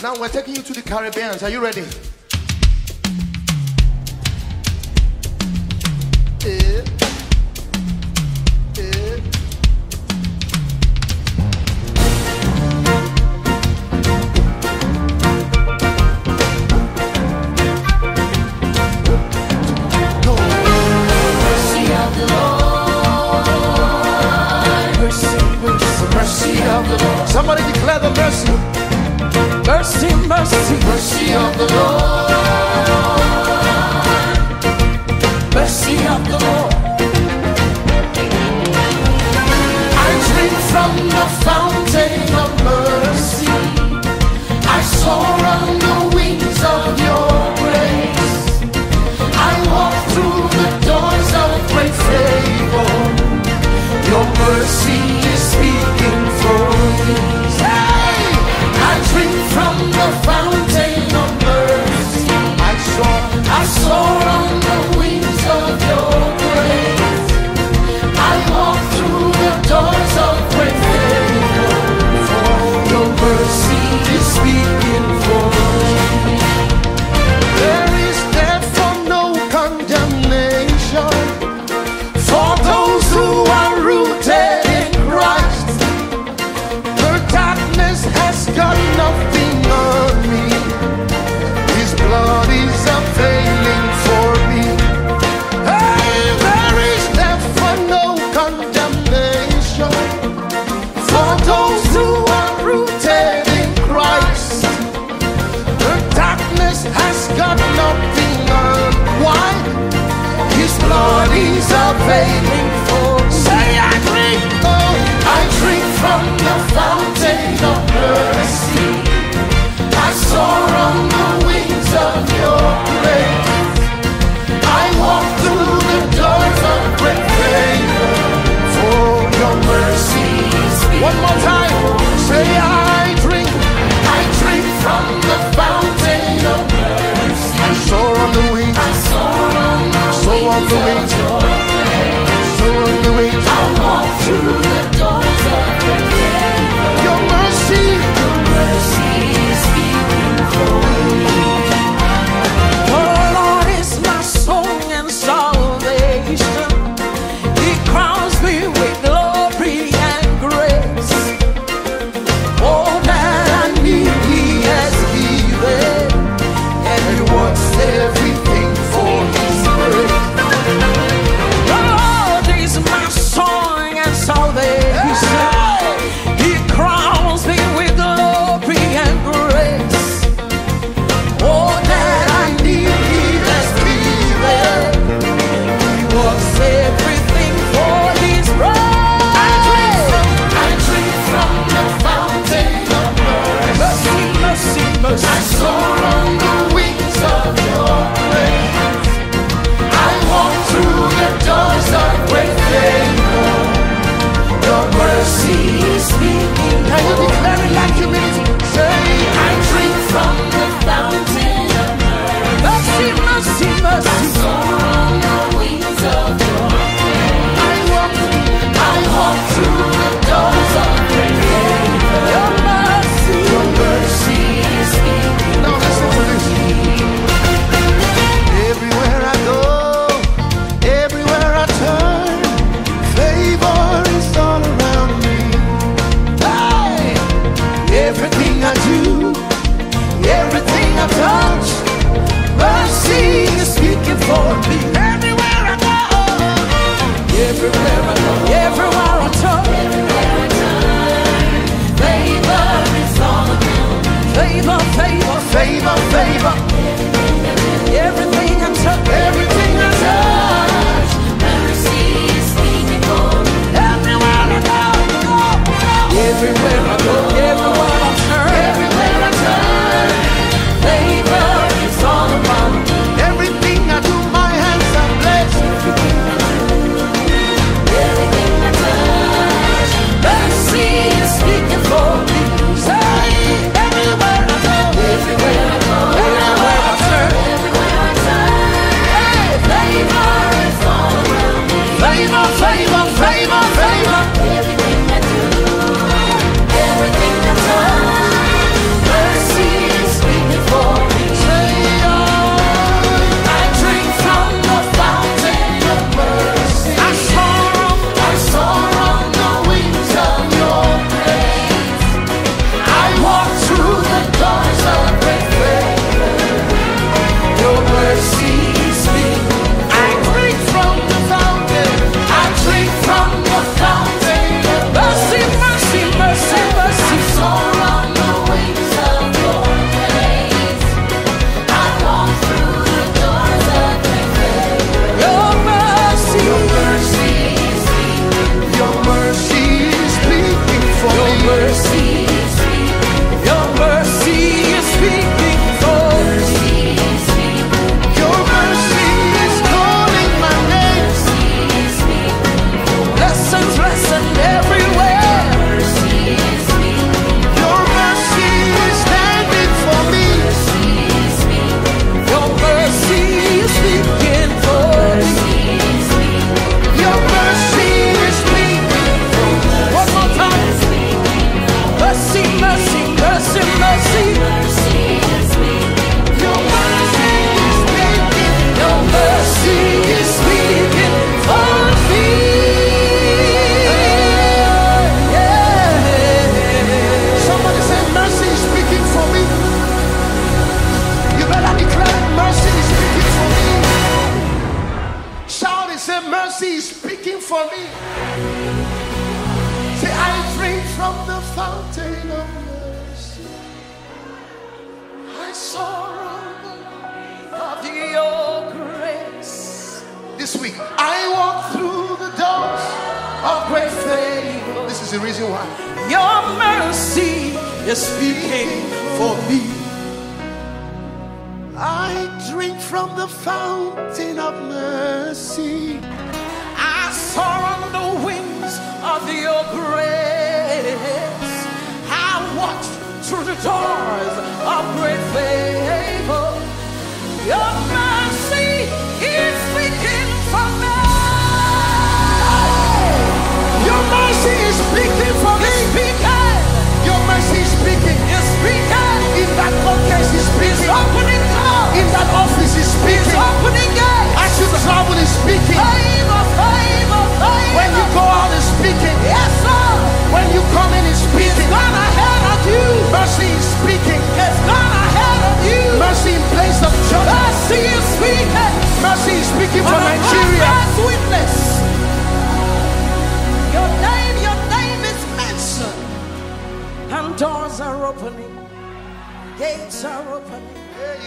Now we're taking you to the Caribbean. Are you ready? Yeah. Somebody declare the mercy. Mercy, mercy, mercy of the Lord. Mercy of the Lord. Say, mercy is speaking for me. Say, I drink from the fountain of mercy. I sorrow of your grace. This week, I walk through the doors of great favor. This is the reason why. Your mercy is speaking for me. I drink from the fountain of mercy. I soar on the wings of your grace. I walk through the doors of great favor. Your mercy is speaking for me. Your mercy is speaking for me. Speaking. Your mercy is speaking. Is speaking. Speaking. When you go out, is speaking. Yes, sir. When you come in, It's speaking. gone ahead of you. Mercy is speaking. It's gone ahead of you. Mercy in place of judgment. Mercy is speaking. Mercy is speaking for Nigeria. witness. Your name, your name is mentioned. And doors are opening. Gates are opening. Hey,